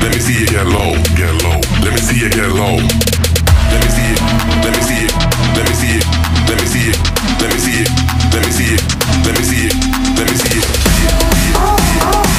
Let me see you get low, get low. Let me see you get low. Let me see it. Let me see it. Let me see it. Let me see it. Let me see it. Let me see it. Let me see it. Let me see it.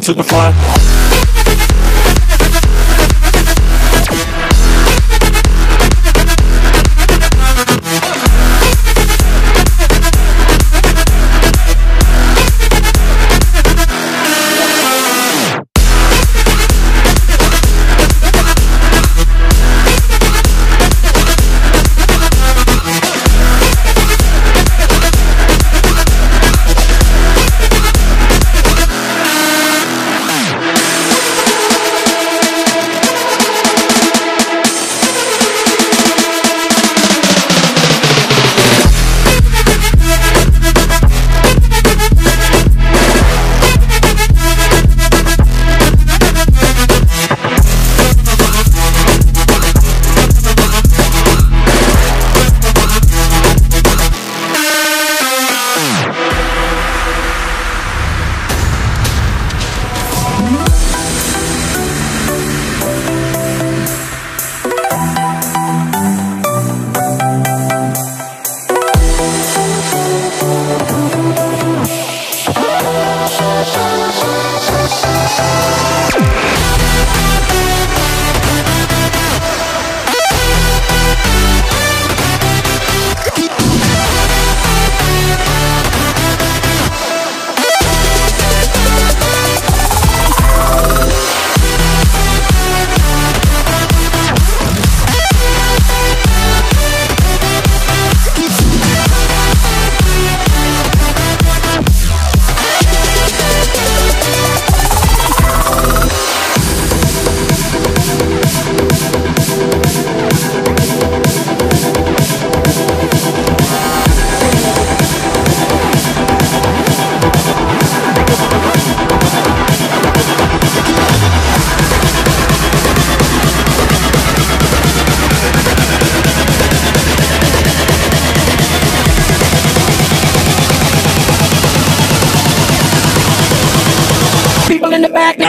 To the front.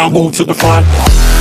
Move to the front.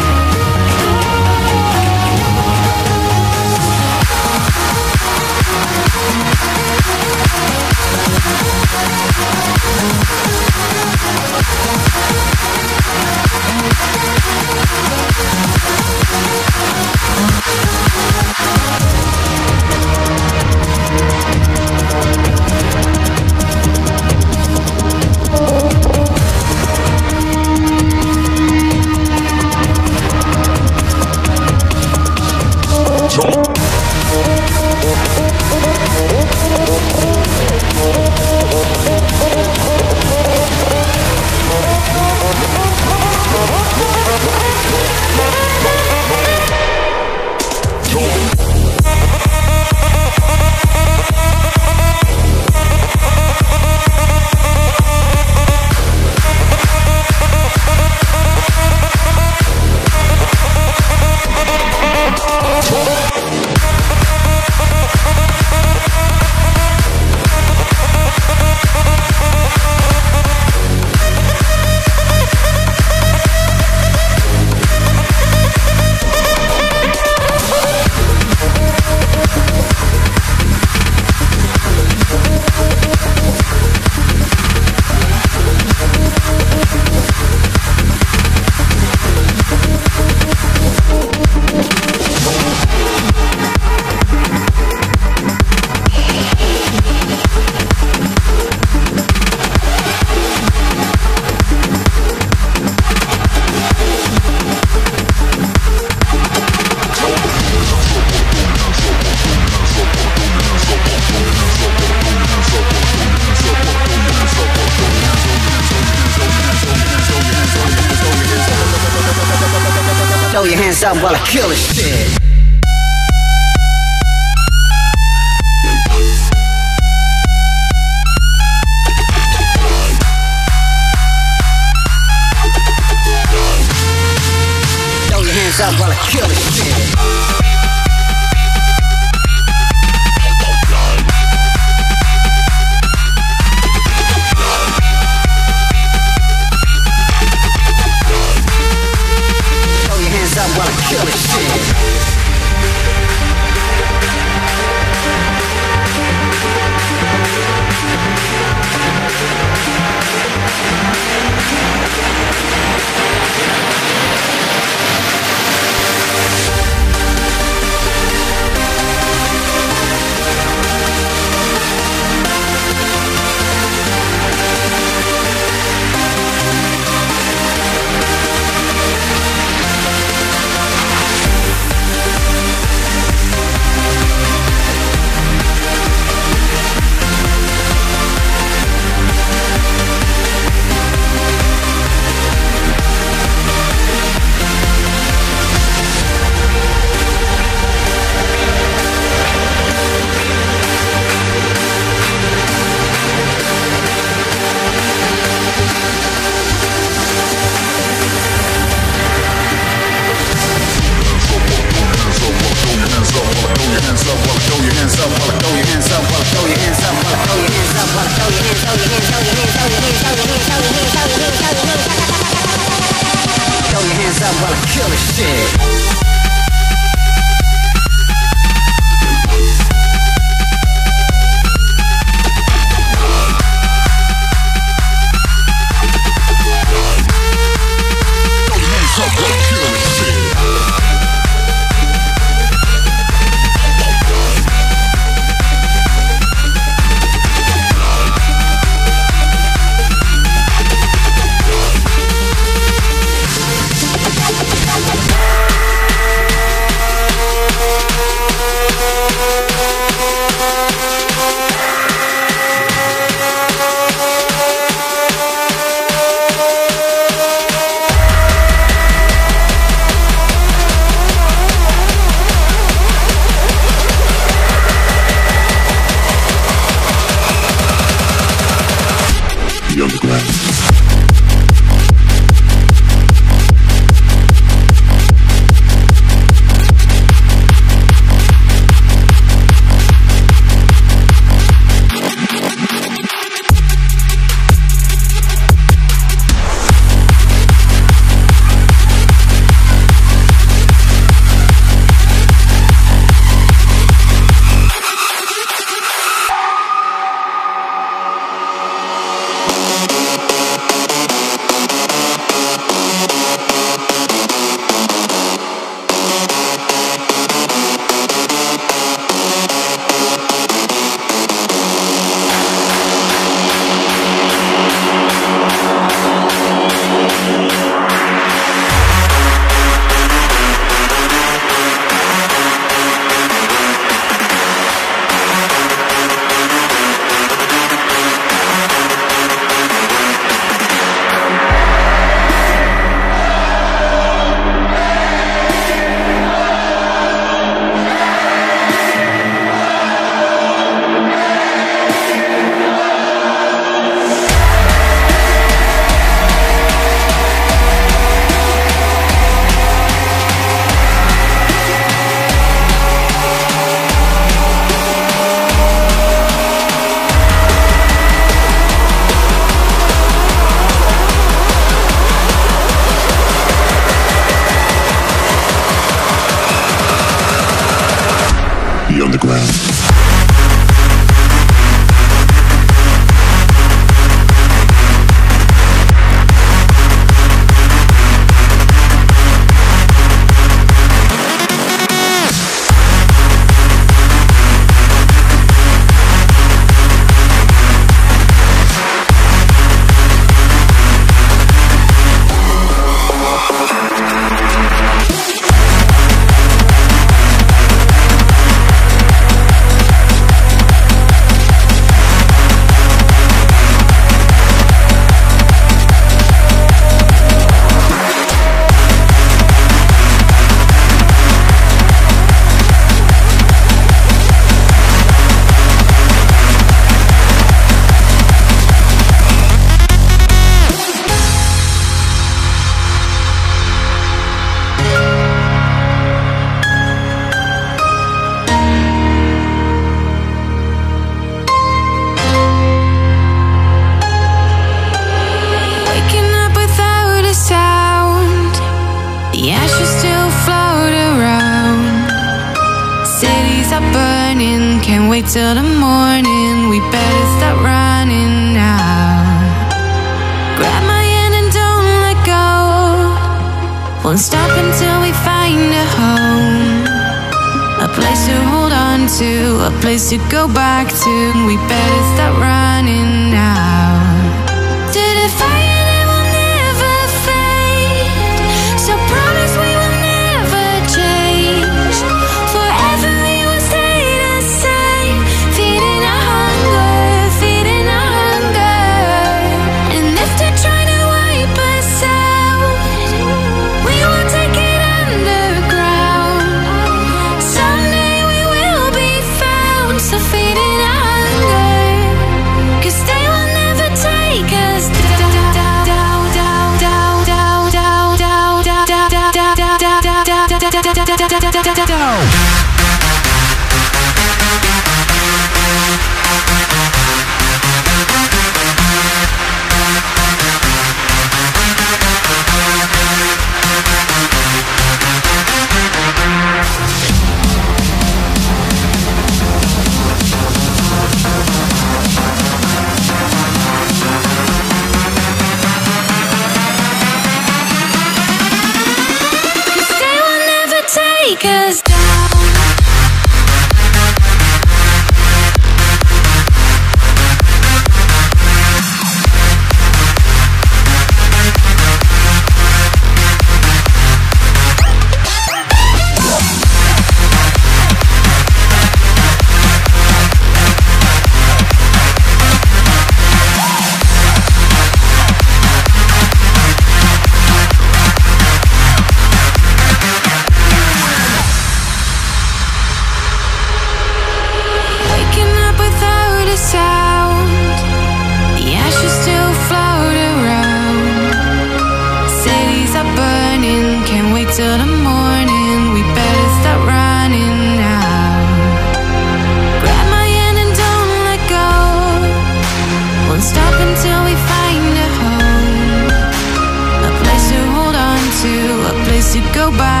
go by.